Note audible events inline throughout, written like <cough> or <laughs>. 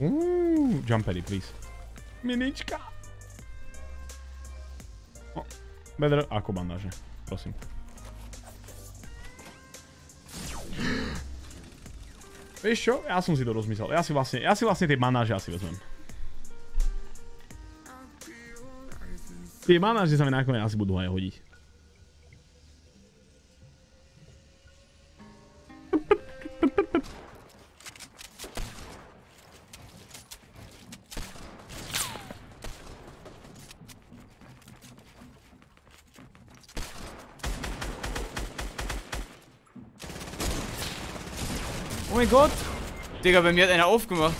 Uuu, jumpery, please. Minička. O, bedr ako bandáže, prosím. Vieš čo? Ja som si to rozmyslel. Ja si vlastne, ja si vlastne tie banáže asi vezmem. Tie banáže sa mi nakoniec asi budú aj hodiť. Oh mein Gott! Digga, bei mir hat einer aufgemacht.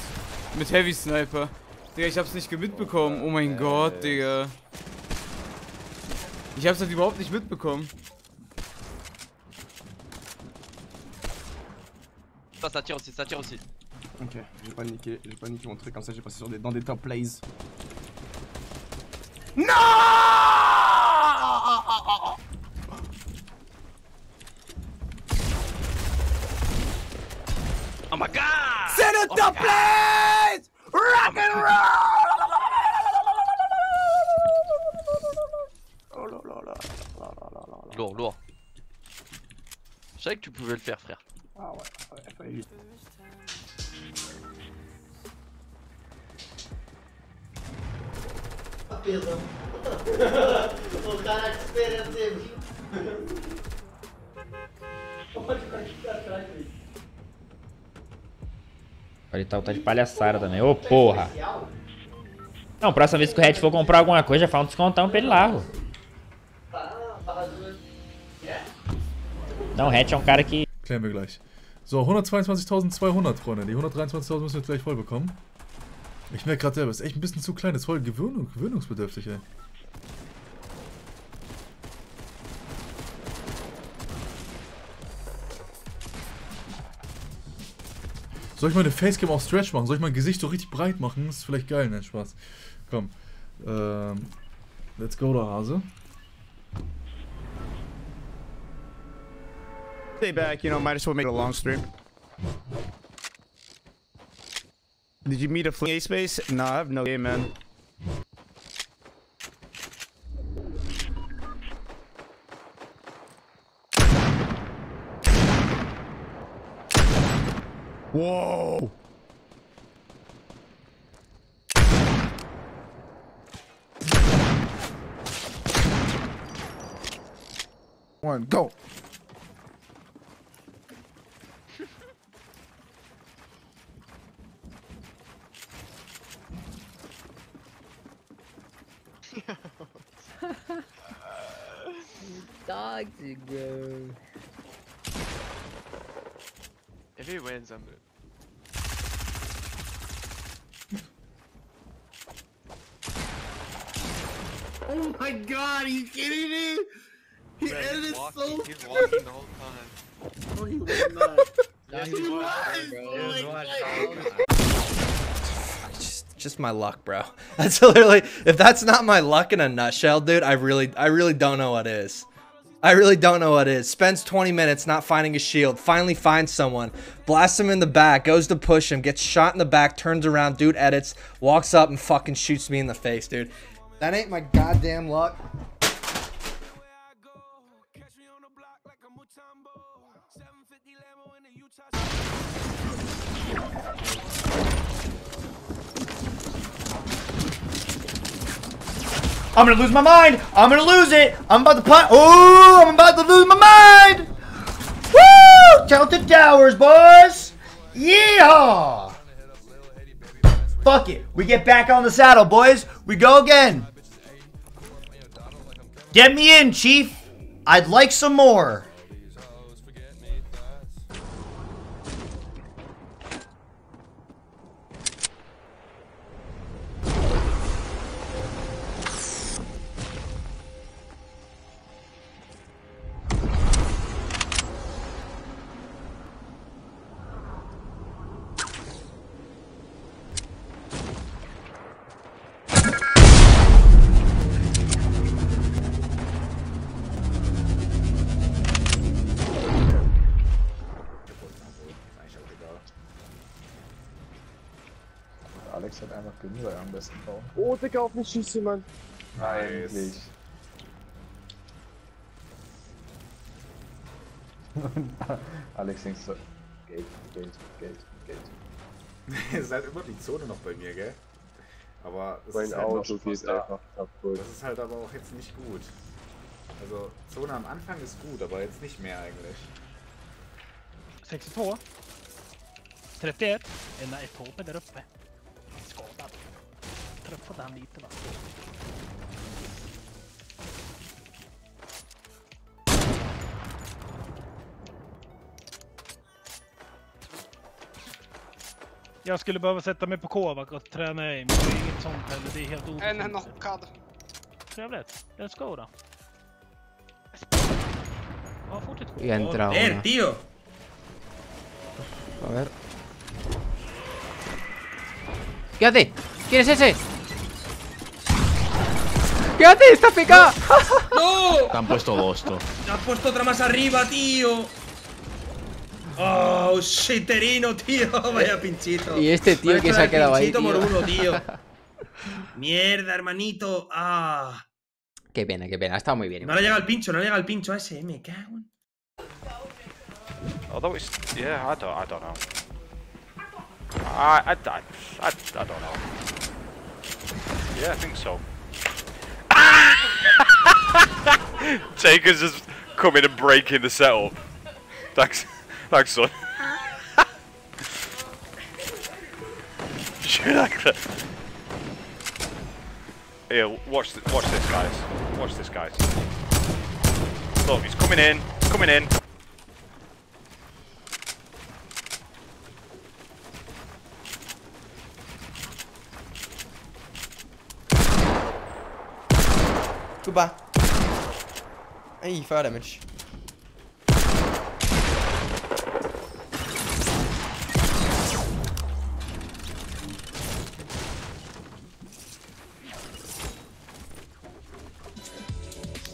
Mit Heavy Sniper. Digga, ich hab's nicht mitbekommen. Oh mein Gott, Digga. Ich hab's halt überhaupt nicht mitbekommen. Ça, ça tire aussi, ça tire aussi. Ok, j'ai paniqué, j'ai paniqué mon truc comme ça, j'ai passé sur des, dans des top plays. Non Doctor, please! Rock and roll! Lourd, lourd. Je savais que tu pouvais le faire, frère. Ah ouais, ouais, <laughs> Ele tá, tá de palhaçada também. Ô, porra. Não, próxima vez que o Red for comprar alguma coisa, já fala um descontão pra ele lá, pô. Não, Red é um cara que... Klären wir gleich. So, 122.200, Freunde. Die 123.000 müssen wir jetzt gleich voll bekommen. Ich merke gerade selber, ist echt ein bisschen zu klein. Das ist voll gewöhnung, gewöhnungsbedürftig, ey. Soll ich mal eine Facecam auf Stretch machen? Soll ich mein Gesicht so richtig breit machen? Das ist vielleicht geil, ne? Spaß. Komm. Ähm, let's go, da Hase. Stay back, you know, might as well make a long stream. Did you meet a fling space? No, I have no game, man. Whoa! One, go. <laughs> Toxic, bro. If he wins, I'm good. Oh my god, are you kidding me? He Bro, edited he's walking, so he's walking the whole time. No, he was not. No, He he was, was, bro. oh He my was God. just just my luck, bro. <laughs> That's literally if that's not my luck in a nutshell, dude, I really I really don't know what is. I really don't know what is. Spends 20 minutes not finding a shield, finally finds someone, blasts him in the back, goes to push him, gets shot in the back, turns around, dude edits, walks up and fucking shoots me in the face, dude. That ain't my goddamn luck. I'm gonna lose my mind. I'm gonna lose it. I'm about to put. Oh, I'm about to lose my mind. Woo! Tilted Towers, boys. Yeehaw! Fuck it. We get back on the saddle, boys. We go again. Get me in, Chief. I'd like some more. Hat einfach Gemüse am besten bauen. Oh, Digga, auf mich schießt jemand. Eigentlich. <laughs> Alex denkt so, Geld, Geld, Geld, Geld. <laughs> Ist halt immer die Zone noch bei mir, gell? Aber es Mein ist halt Auto geht da. einfach kaputt. Das ist halt aber auch jetzt nicht gut. Also, Zone am Anfang ist gut, aber jetzt nicht mehr eigentlich. 62. 31. En är Tobbe där uppe. Träffade han lite va? Jag skulle behöva sätta mig på Kovac och träna aim. Det är inget sånt heller. Det är helt En otroligt. knockad. Trevligt. Let's go då. Ja, fortsätt. Entra ¡Eh, tío! A ver. ¡Quédate! ¿Quién es ese? ¡Quédate! ¡Está picado! <laughs> ¡No! Te han puesto dos, tú. ¡Te has puesto otra más arriba, tío! ¡Oh, shiterino, tío! <laughs> Vaya pinchito. Y este tío Vaya que se ha quedado ahí, pinchito por uno, tío. <laughs> Mierda, hermanito. Ah. Qué pena, qué pena. Ha estado muy bien. No le llega el pincho, no le llega el pincho a ese, me cago en... Although it's yeah, I don't I don't know. I I, I, I, I don't know. Yeah, I think so. <laughs> Taker's just coming and breaking the setup. Thanks, thanks, son. <laughs> Like that. Here, watch th watch this, guys. Watch this, guys. Look, he's coming in. He's coming in. Goodbye. Hey, fire damage.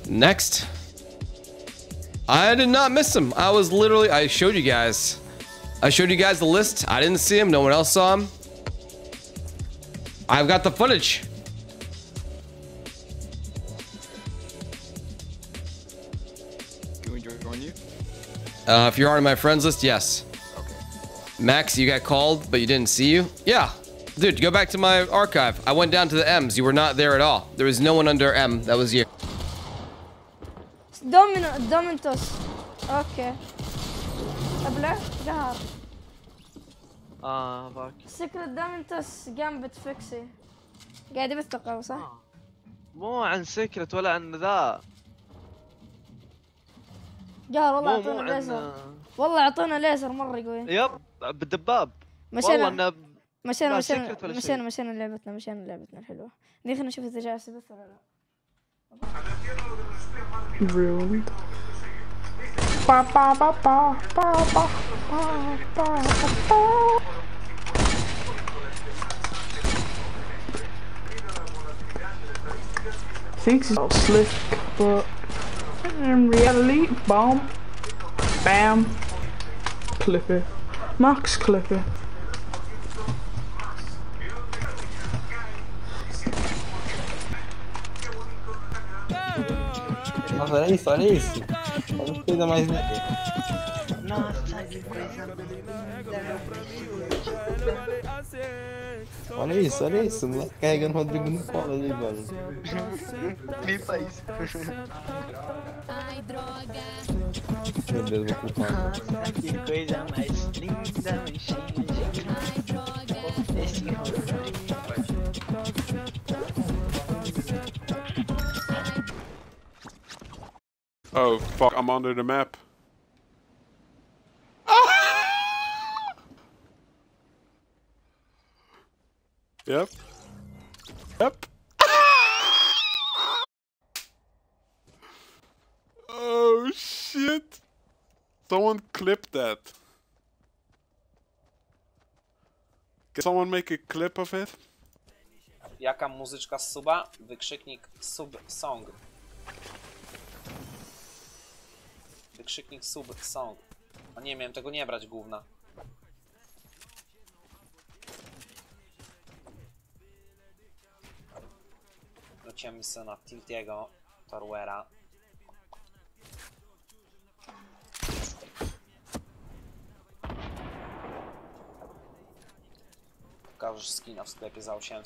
Next. I did not miss him. I was literally, I showed you guys. I showed you guys the list. I didn't see him. No one else saw him. I've got the footage. Uh, if you're on my friends list, yes. Max, you got called, but you didn't see you? Yeah. Dude, go back to my archive. I went down to the M's. You were not there at all. There was no one under M. That was you. Domino, Domintos. اوكي قبله قهر اه باك سكرت دومينتوس جنب فيكسي قاعد بتقرا صح؟ مو عن سكرت ولا عن ذا قهر والله أعطونا ليزر والله أعطونا ليزر مرة قوي يب بالدباب. مشينا. والله انه مشينا مشينا مشينا. مشينا لعبتنا مشينا لعبتنا الحلوة. دي خلينا نشوف إذا جاء سبث ولا لا. Ruined. Ba ba ba ba ba ba ba. Thinks he's all slick, but in reality, bomb, bam, Clippy, Max Clippy. Nossa, olha isso, olha isso. Olha que coisa mais linda. Olha isso, olha isso. O moleque carregando o Rodrigo no colo ali, velho. Limpa isso. Meu Deus, vou culpar. Que coisa mais linda, Esse Oh fuck, I'm under the map. Yep. Yep. oh shit. Someone clip that. Can someone make a clip of it? Jaka muzyczka z suba? Wykrzyknik sub song. Wykrzyknik sub song. O nie, miałem tego nie brać gówna. Mi sobie Tiltiego, Torwera. Pokażesz skina w sklepie za 800.